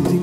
lost